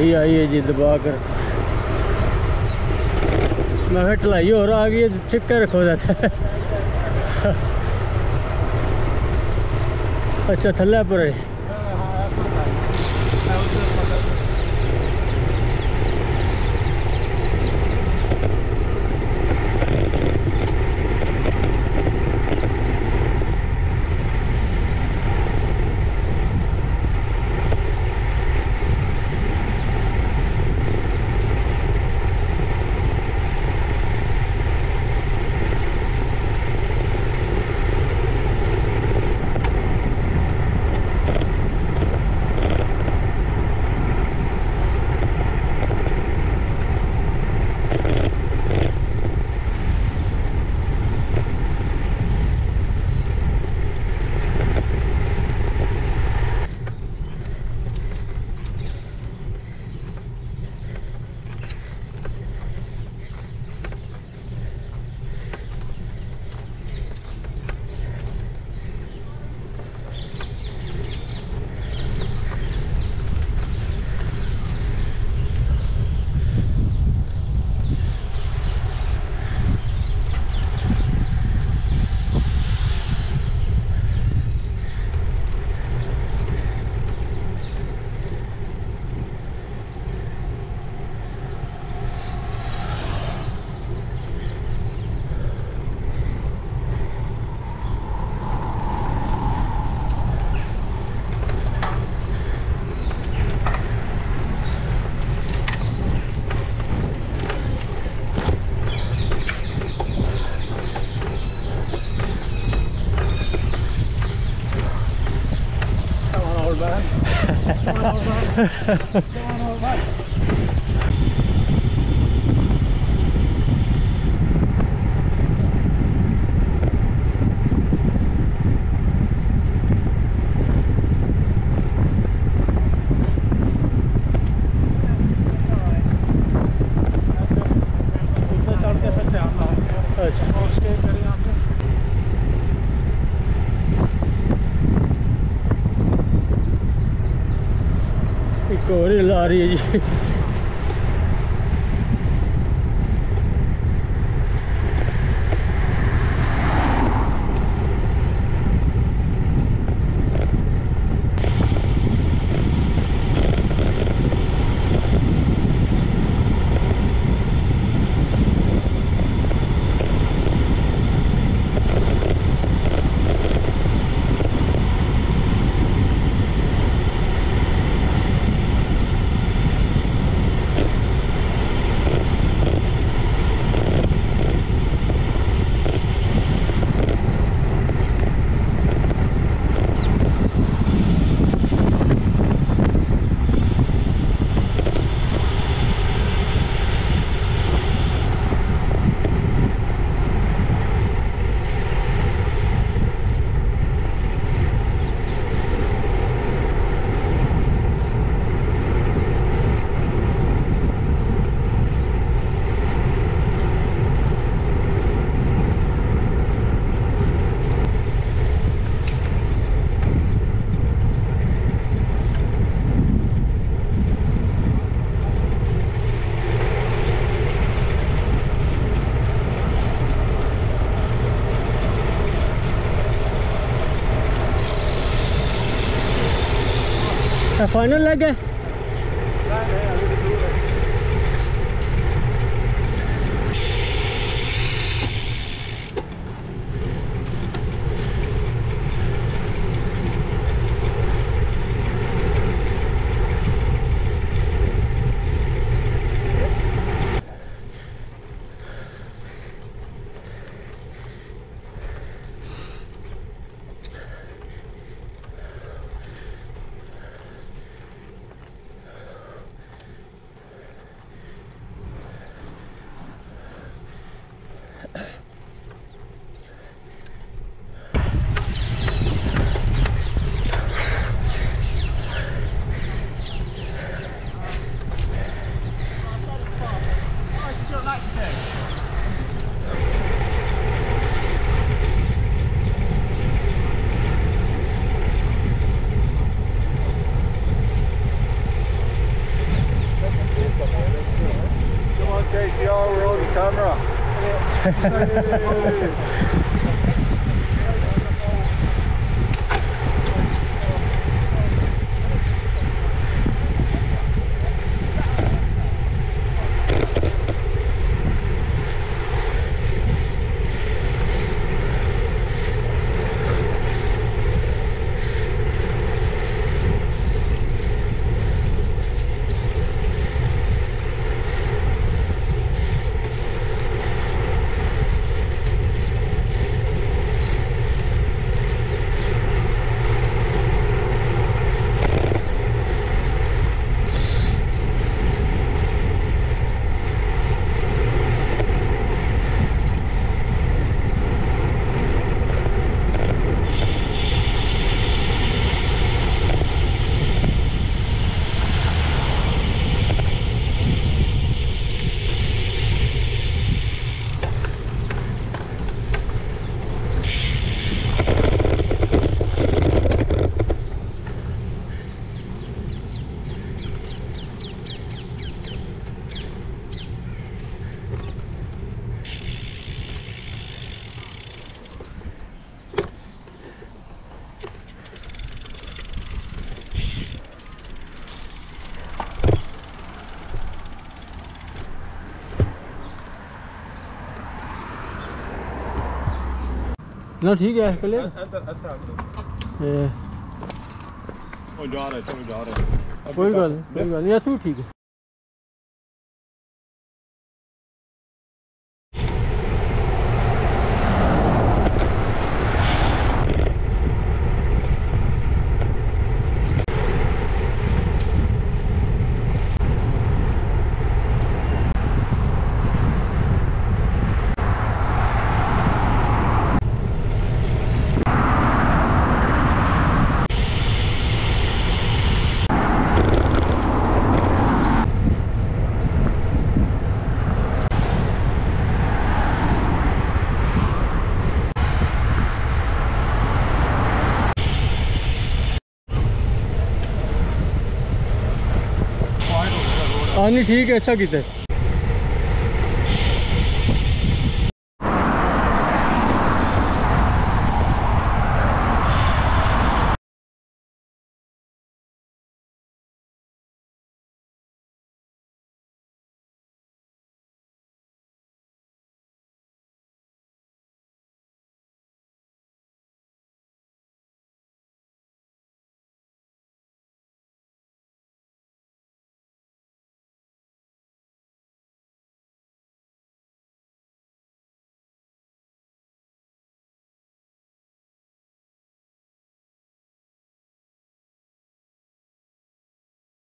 ढलाई आई है जी दबा कर मैं फिर ढलाई और आ गई है चिक्का रखो जाता अच्छा थल पर है man. ला रही है जी। फाइनल लग गए Está bien, ना ठीक है क्लियर कोई गल कोई गल या तू ठीक है। हाँ नहीं ठीक है अच्छा किया